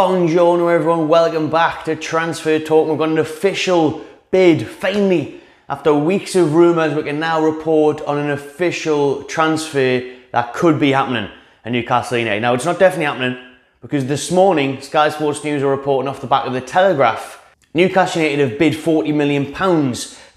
Buongiorno everyone, welcome back to Transfer Talk. We've got an official bid, finally. After weeks of rumours, we can now report on an official transfer that could be happening at Newcastle United. Now, it's not definitely happening because this morning, Sky Sports News are reporting off the back of the Telegraph. Newcastle United have bid £40 million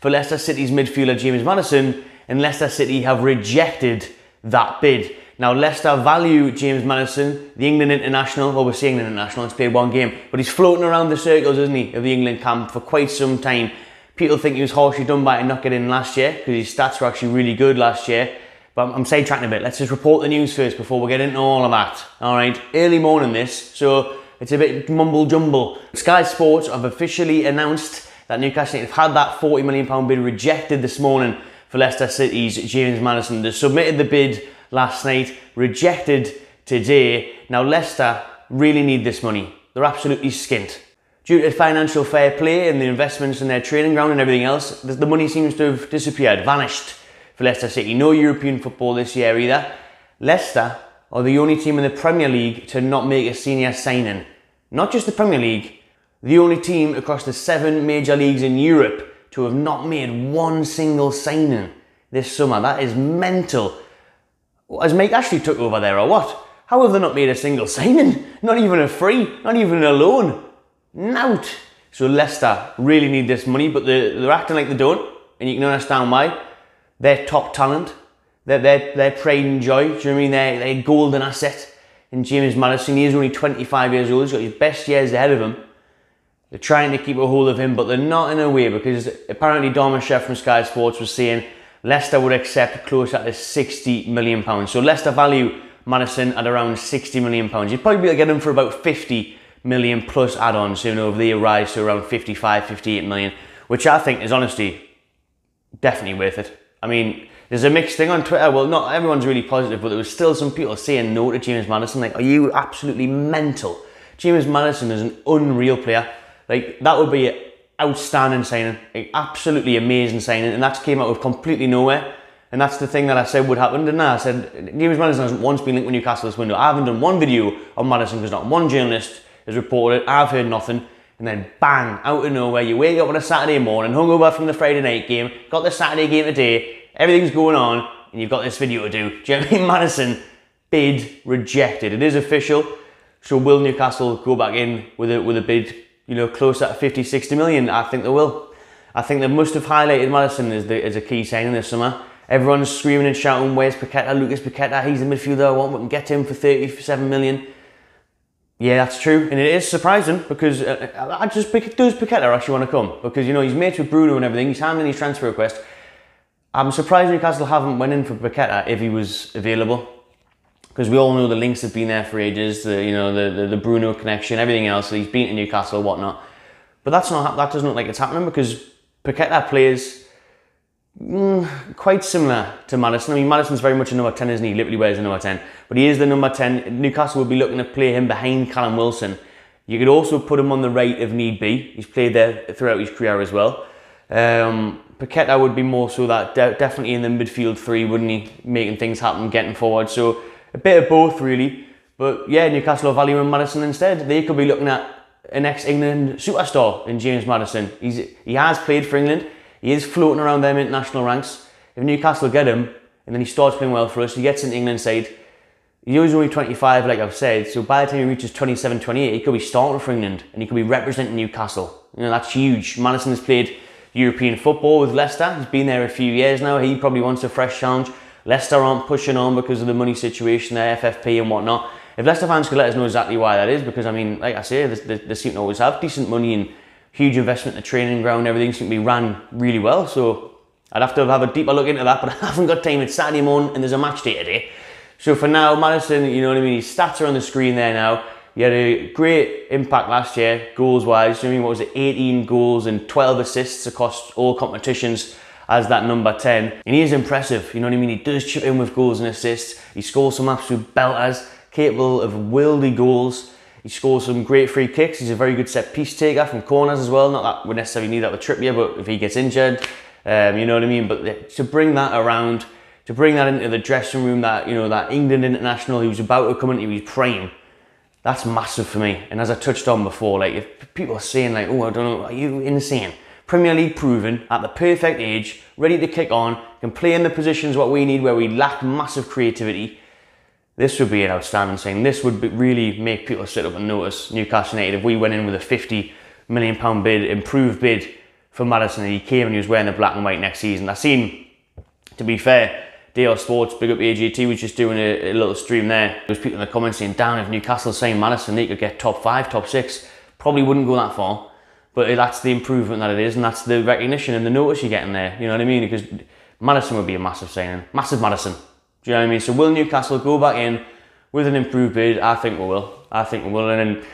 for Leicester City's midfielder James Maddison and Leicester City have rejected that bid. Now, Leicester value James Maddison, the England international. Well, we're seeing England international, he's played one game, but he's floating around the circles, isn't he, of the England camp for quite some time. People think he was harshly done by not getting in last year because his stats were actually really good last year. But I'm, I'm sidetracking a bit. Let's just report the news first before we get into all of that. All right, early morning this, so it's a bit mumble jumble. Sky Sports have officially announced that Newcastle have had that £40 million bid rejected this morning for Leicester City's James Maddison. They submitted the bid last night, rejected today. Now, Leicester really need this money. They're absolutely skint. Due to financial fair play and the investments in their training ground and everything else, the money seems to have disappeared, vanished for Leicester City. No European football this year either. Leicester are the only team in the Premier League to not make a senior signing. Not just the Premier League, the only team across the seven major leagues in Europe to have not made one single signing this summer. That is mental. Has Mike Ashley took over there or what? How have they not made a single signing? Not even a free, not even a loan. Nout. So Leicester really need this money, but they're, they're acting like they don't, and you can understand why. They're top talent. They're, they're, pride and joy. Do you know what I mean? They're golden asset. And James Maddison, he's only 25 years old. He's got his best years ahead of him. They're trying to keep a hold of him, but they're not in a way because apparently Dharmesh Sheth from Sky Sports was saying Leicester would accept closer to 60 million pounds. So Leicester value Maddison at around 60 million pounds. You'd probably be able to get him for about 50 million plus add-ons, you know, if they rise to around 55, 58 million, which I think is honestly definitely worth it. I mean, there's a mixed thing on Twitter. Well, not everyone's really positive, but there was still some people saying no to James Maddison. Like, are you absolutely mental? James Maddison is an unreal player. Like, that would be outstanding signing, absolutely amazing signing, and that came out of completely nowhere. And that's the thing that I said would happen, didn't I? I said James Maddison hasn't once been linked with Newcastle this window. I haven't done one video on Maddison because not one journalist has reported. It, I've heard nothing. And then bang, out of nowhere, you wake up on a Saturday morning, hungover from the Friday night game, got the Saturday game today, everything's going on, and you've got this video to do. Mean? Maddison, bid rejected. It is official. So will Newcastle go back in with a with a bid you know, closer to 50, 60 million, I think they will. I think they must have highlighted Maddison as, the, as a key signing this summer. Everyone's screaming and shouting, where's Paqueta? Lucas Paqueta, he's the midfielder I want, we can get him for 37 million. Yeah, that's true. And it is surprising because uh, I just, does Paqueta actually want to come? Because, you know, he's mates with Bruno and everything, he's handling his transfer request. I'm surprised Newcastle haven't went in for Paqueta if he was available because we all know the links have been there for ages. The you know the, the, the Bruno connection, everything else. So he's been to Newcastle, whatnot. But that's not that doesn't look like it's happening because Paqueta plays mm, quite similar to Maddison. I mean, Maddison's very much a number ten, isn't he? Literally wears a number ten, but he is the number ten. Newcastle would be looking to play him behind Callum Wilson. You could also put him on the right if need be. He's played there throughout his career as well. Um, Paqueta would be more so that de- definitely in the midfield three, wouldn't he? Making things happen, getting forward. So a bit of both really. But yeah, Newcastle are valuing Maddison instead. They could be looking at an ex-England superstar in James Maddison. He's, he has played for England. He is floating around them international ranks. If Newcastle get him, and then he starts playing well for us, he gets an England side. He's only 25, like I've said, so by the time he reaches 27, 28, he could be starting for England, and he could be representing Newcastle. You know, that's huge. Maddison has played European football with Leicester. He's been there a few years now. He probably wants a fresh challenge. Leicester aren't pushing on because of the money situation, their FFP and whatnot. If Leicester fans could let us know exactly why that is, because I mean, like I say, they, they, they seem to always have decent money and huge investment in the training ground, everything seems to be ran really well. So I'd have to have a deeper look into that, but I haven't got time. It's Saturday morning and there's a match day today. So for now, Maddison, you know what I mean, his stats are on the screen there now. He had a great impact last year, goals wise. You know what I mean? What was it? 18 goals and 12 assists across all competitions as that number 10. And he is impressive, you know what I mean? He does chip in with goals and assists. He scores some absolute belters, capable of worldy goals. He scores some great free kicks. He's a very good set piece taker from corners as well. Not that we necessarily need that with Trippier, but if he gets injured, um, you know what I mean? But to bring that around, to bring that into the dressing room, that, you know, that England international, he was about to come into his prime, That's massive for me. And as I touched on before, like if people are saying like, oh, I don't know, are you insane? Premier League proven at the perfect age, ready to kick on, can play in the positions what we need where we lack massive creativity. This would be an outstanding thing. This would be, really make people sit up and notice Newcastle United if we went in with a 50 million pound bid, improved bid for Maddison, and he came and he was wearing the black and white next season. I seen, to be fair, DL Sports, big up AGT, was just doing a, a, little stream there. There was people in the comments saying, down if Newcastle saying Maddison, they could get top five, top six. Probably wouldn't go that far. But that's the improvement that it is, and that's the recognition and the notice you're getting there. You know what I mean? Because Maddison would be a massive signing. Massive Maddison. Do you know what I mean? So will Newcastle go back in with an improved bid? I think we will. I think we will. And then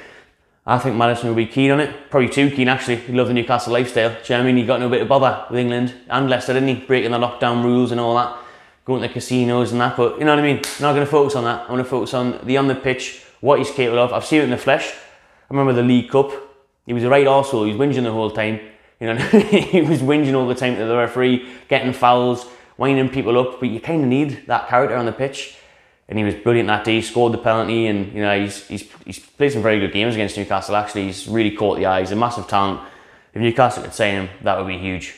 I think Maddison will be keen on it. Probably too keen, actually. He loves the Newcastle lifestyle. Do you know what I mean? He got no bit of bother with England and Leicester, didn't he? Breaking the lockdown rules and all that. Going to the casinos and that. But you know what I mean? I'm not going to focus on that. I'm going to focus on the on the pitch, what he's capable of. I've seen it in the flesh. I remember the League Cup he was a right arsehole. He was whinging the whole time. You know, he was whinging all the time to the referee, getting fouls, winding people up. But you kind of need that character on the pitch. And he was brilliant that day. He scored the penalty, and you know he's he's he's played some very good games against Newcastle. Actually, he's really caught the eye. He's a massive talent. If Newcastle could sign him, that would be huge,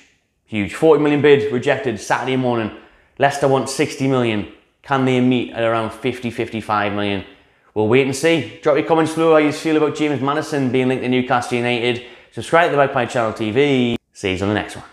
huge. 40 million bid rejected Saturday morning. Leicester want 60 million. Can they meet at around 50, 55 million? We'll wait and see. Drop your comments below how you feel about James Maddison being linked to Newcastle United. Subscribe to the Magpie Channel TV. See you on the next one.